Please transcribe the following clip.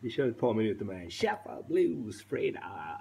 Vi kör ett par minuter med Chapa Blues Fredag.